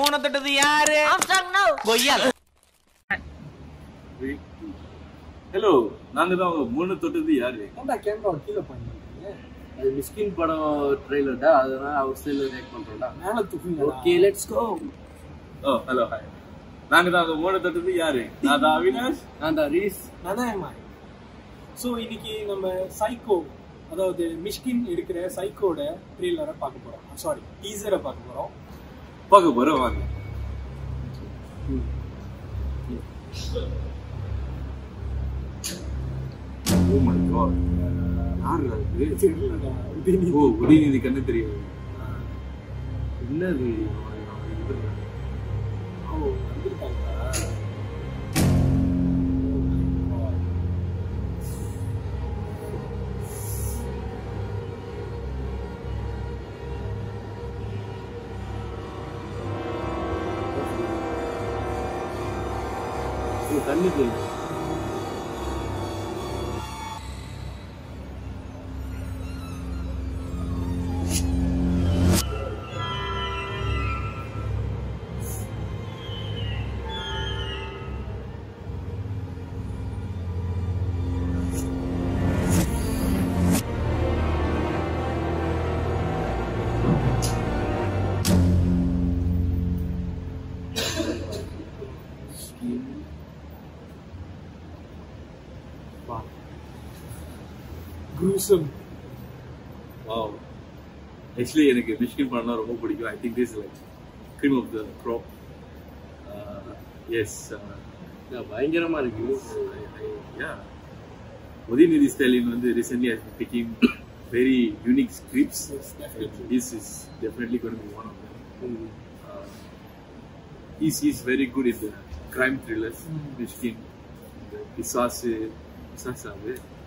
மூணு தொட்டது யாரு? கொய்யால ஹலோ நாங்க தான் அவங்க மூணு தொட்டது யாரு? கேமரா கீழே பண்ணிருக்கீங்க அது மிஸ்கின் படம் ட்ரெய்லர்டா அதனால அவர் ஸ்டைல ரியாக்ட் பண்றோம்டா மேல தூக்குங்க. Okay let's go oh hello hi நாங்க தான் அவங்க மூணு தொட்டது யாரு? நான் தான் அவினாஷ் நான் தான் ரீஸ். நானா ஸோ இன்னைக்கு நம்ம சைக்கோ அதாவது மிஷ்கின் எடுக்கிற சைக்கோட ட்ரெய்லரை பார்க்க போறோம். சாரி டீசரை பார்க்க போறோம். பார்க்க போறோம் வாங்க ஓ மை காட் யாருடா இது தெரியலடா. உதயநிதி. ஓ உதயநிதி கண்ணு தெரியாது. என்னது? ஓ இது கண்ணு தெரியும் குரூசம் வாவ் ஆக்சுவலி எனக்கு மிஷ்கின் படம்லாம் ரொம்ப பிடிக்கும். I think this like cream of the crop is பயங்கரமா இருக்கு. யா உதயநிதி ஸ்டாலின் வந்து recently I picking very unique scripts this is definitely going be one of he's very good in the crime thrillers. Mishkin the பிசாசு பிசாசு அது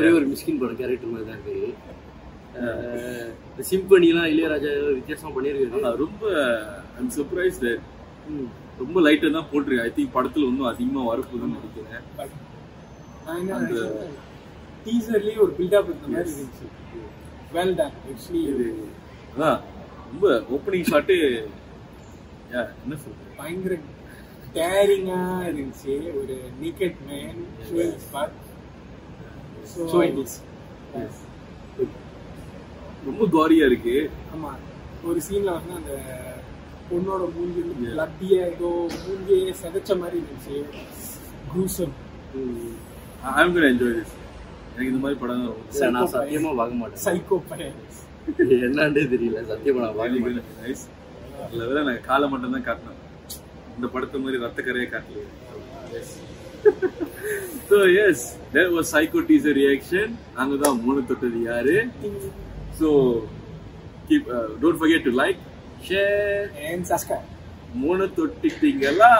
அவரே ஒரு மிஸ்கின் படம் character மாதிரி தான் இருக்காரு சிம்பனிலாம் இளையராஜா வித்தியாசமா பண்ணியிருக்காரு. ரொம்ப ஐம் சர்ப்ரைஸ் ரொம்ப லைட்டா தான் போட்டிருக்கு. ஐ திங்க் படத்துல இன்னும் அதிகமா வரப்போகுதுன்னு நினைக்கிறேன். அந்த- teaserலயே ஒரு பில்டப் இருந்த மாதிரி இருந்துச்சு. வெல் டன் ஆக்சுவலி இது அதான் ரொம்ப ஓப்பனிங் ஷாட்டு என்ன சொல்றது? பயங்கர டேரிங்கா இருந்துச்சு. ஒரு நீக்கட் மேன் ஸ்பாட் ஸோ ரொம்ப காரியா இருக்கு. ஆமா. ஒரு சீன்ல வந்து அந்த பொண்ணோட மூஞ்சி. லட்டிய ஏதோ மூஞ்சியே செதைச்ச மாதிரி இருந்துச்சு. Gruesome I'm gonna enjoy this எனக்கு இந்த மாதிரி படம் இல்ல, நான் சத்தியமா பார்க்க மாட்டேன். சைக்கோ பையன் என்னன்னே தெரியல. சத்தியமா நான் பார்க்க மாட்டேன். நைஸ் அதில் வேற நான் காலை மட்டும் தான் காட்டினேன் இந்த படத்தை மாதிரி ரத்த கரையை காட்டலையே so yes there was psycho teaser reaction நாங்க தான் மூணு தொட்டது யாரு so keep don't forget to like share and சஸ்கா மூணு தொட்டிட்டீங்களா